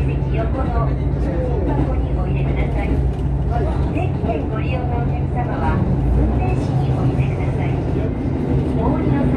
席横の通信箱にお入れください定期券ご利用のお客様は運転士にお入れください。